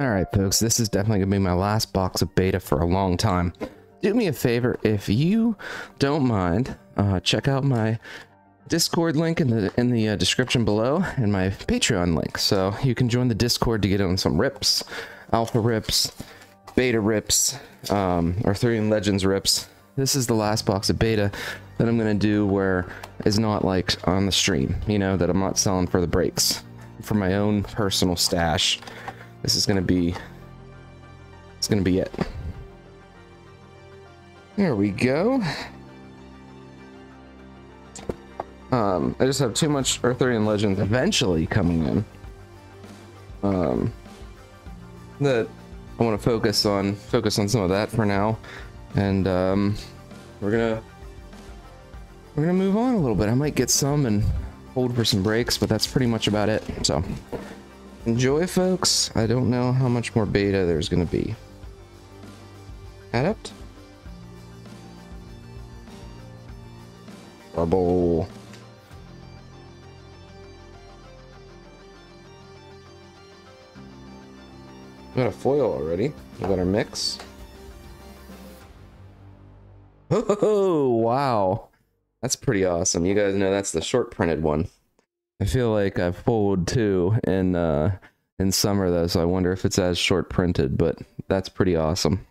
Alright folks, this is definitely going to be my last box of beta for a long time. Do me a favor, if you don't mind, uh, check out my Discord link in the in the uh, description below and my Patreon link. So you can join the Discord to get on some rips, alpha rips, beta rips, um, Arthurian Legends rips. This is the last box of beta that I'm going to do where it's not like on the stream, you know, that I'm not selling for the breaks. For my own personal stash this is gonna be, it's gonna be it. There we go. Um, I just have too much Arthurian Legends eventually coming in. Um, that I want to focus on, focus on some of that for now, and um, we're gonna we're gonna move on a little bit. I might get some and hold for some breaks, but that's pretty much about it. So. Enjoy, folks. I don't know how much more beta there's going to be. Adept? Bubble. We got a foil already. We got our mix. Oh, wow. That's pretty awesome. You guys know that's the short printed one. I feel like I've pulled two in uh, in summer though, so I wonder if it's as short printed, but that's pretty awesome.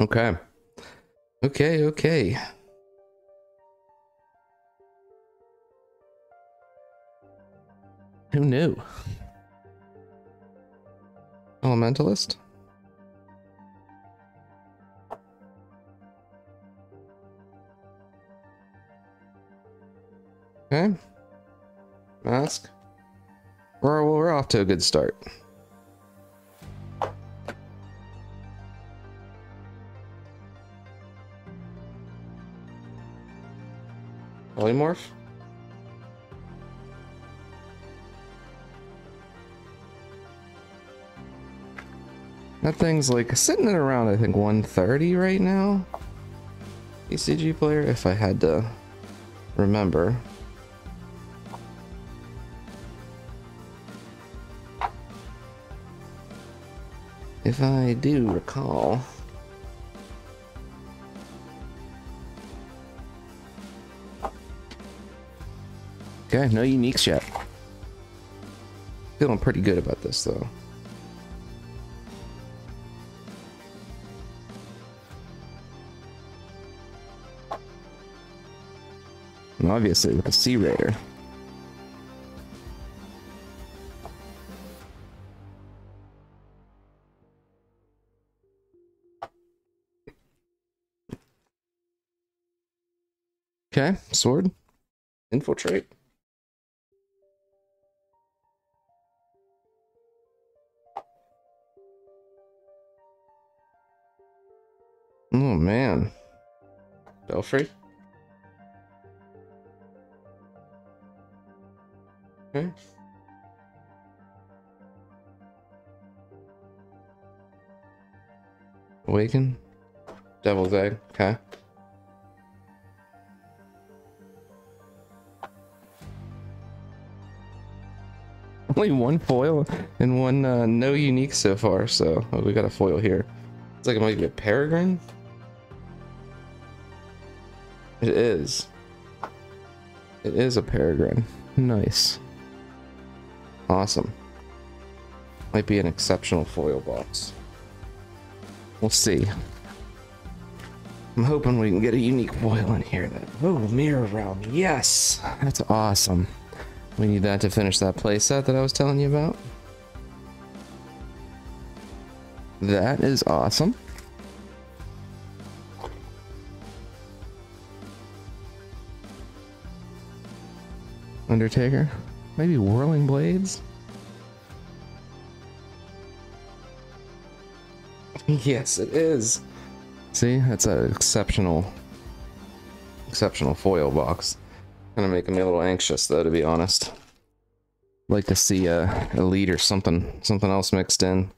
Okay. Okay, okay. Who knew? Elementalist? Okay. Mask. We're, we're off to a good start. Polymorph? That thing's like sitting at around, I think, 130 right now. TCG player, if I had to remember. If I do recall. Okay, no uniques yet. Feeling pretty good about this though. And obviously with the Sea Raider. Okay, sword. Infiltrate. Oh man. Belfry. Okay. Awaken. Devil's egg. Okay. Only one foil and one uh, no unique so far, so oh, we got a foil here. It's like it might be a peregrine. It is. It is a peregrine. Nice. Awesome. Might be an exceptional foil box. We'll see. I'm hoping we can get a unique foil in here. That oh, mirror realm. Yes, that's awesome. We need that to finish that playset that I was telling you about. That is awesome. Undertaker. Maybe Whirling Blades? yes, it is. See, that's an exceptional, exceptional foil box. Kind of making me a little anxious, though, to be honest. Like to see uh, a elite or something, something else mixed in.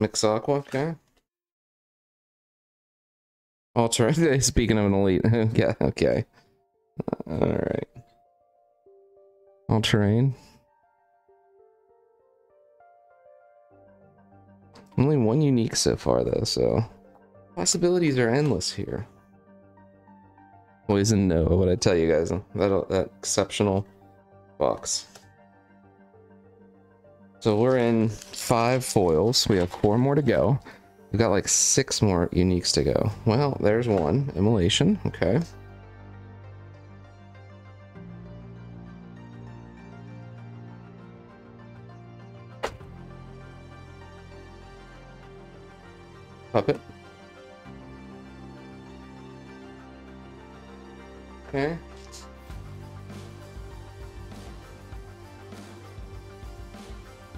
Mix aqua, okay. Alter. Speaking of an elite, yeah, okay. All right. All terrain. Only one unique so far though, so possibilities are endless here. Poison no, what I tell you guys, that that exceptional box. So we're in five foils. We have four more to go. We've got like six more uniques to go. Well, there's one. Immolation. Okay. Puppet. Okay.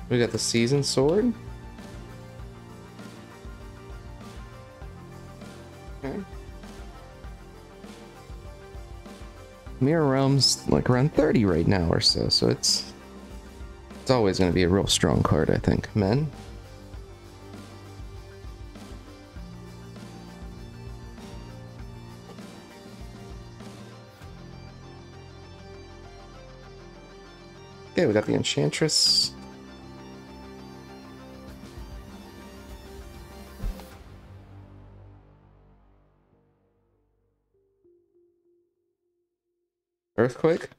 We got the season sword. Okay. Mirror Realm's like around 30 right now or so, so it's it's always going to be a real strong card, I think. Men. Okay, we got the Enchantress. Earthquake?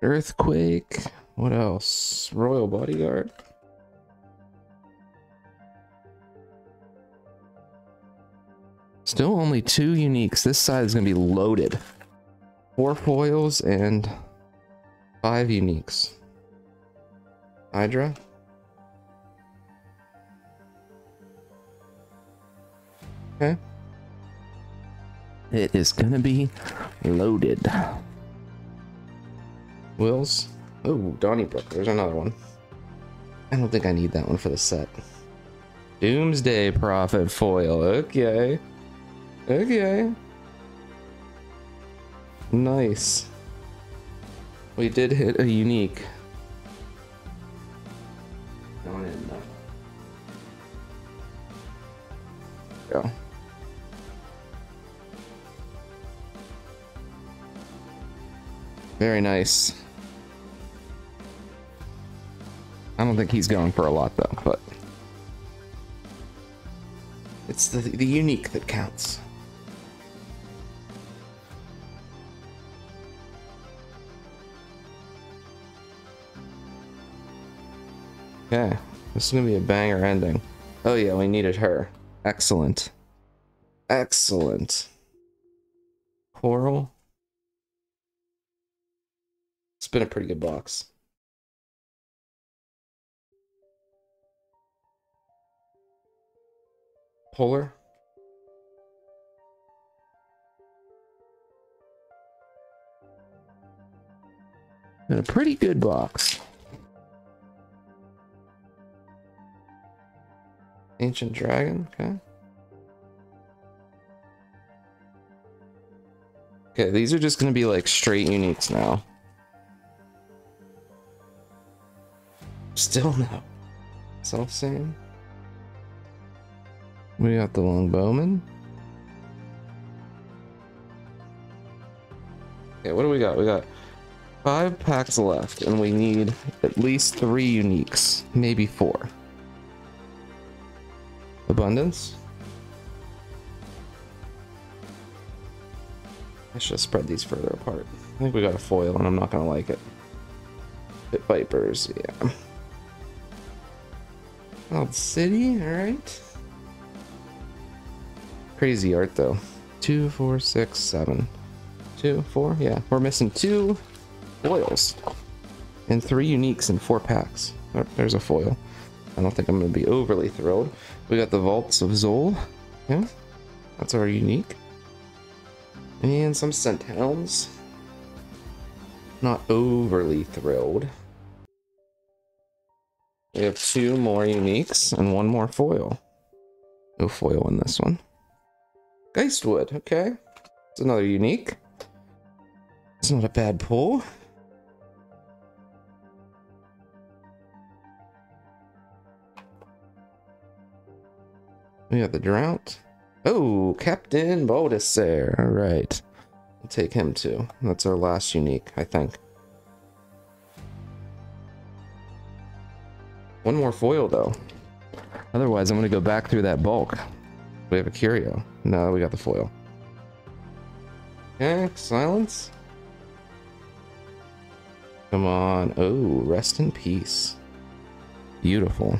Earthquake. What else? Royal Bodyguard. Still only two uniques. This side is going to be loaded. Four foils and five uniques. Hydra. Okay. It is gonna be loaded. Wills. Oh, Donnybrook. There's another one. I don't think I need that one for the set. Doomsday Prophet foil. Okay. Okay. Nice. We did hit a unique. Go. Very nice. I don't think he's going for a lot though, but it's the the unique that counts. Okay, this is gonna be a banger ending. Oh yeah, we needed her. Excellent. Excellent. Coral. It's been a pretty good box. Polar. Been a pretty good box. Ancient Dragon, okay. Okay, these are just gonna be like straight uniques now. Still no. Self same. We got the Longbowman. Okay, what do we got? We got five packs left, and we need at least three uniques, maybe four. Abundance. I should have spread these further apart. I think we got a foil and I'm not gonna like it. Pit Vipers, yeah. Old City, alright. Crazy art though. Two, four, six, seven. Two, four, yeah. We're missing two foils. And three uniques in four packs. Oh, there's a foil. I don't think I'm gonna be overly thrilled. We got the Vaults of Xol. Yeah, that's our unique. And some Hounds. Not overly thrilled. We have two more uniques and one more foil. No foil in this one. Geistwood, okay. It's another unique. It's not a bad pull. We have the drought. Oh, Captain Baldassare. All right. We'll take him too. That's our last unique, I think. One more foil, though. Otherwise, I'm going to go back through that bulk. We have a curio. No, we got the foil. Okay, silence. Come on. Oh, rest in peace. Beautiful.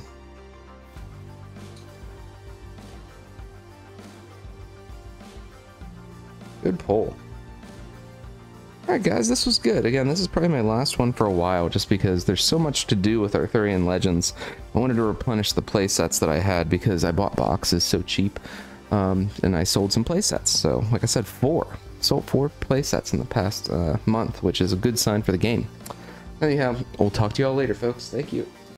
Good pull. Alright guys, this was good. Again, this is probably my last one for a while just because there's so much to do with Arthurian Legends. I wanted to replenish the playsets that I had because I bought boxes so cheap. Um, and I sold some playsets. So, like I said, four. Sold four playsets in the past uh, month, which is a good sign for the game. Anyhow, we'll talk to y'all later, folks. Thank you.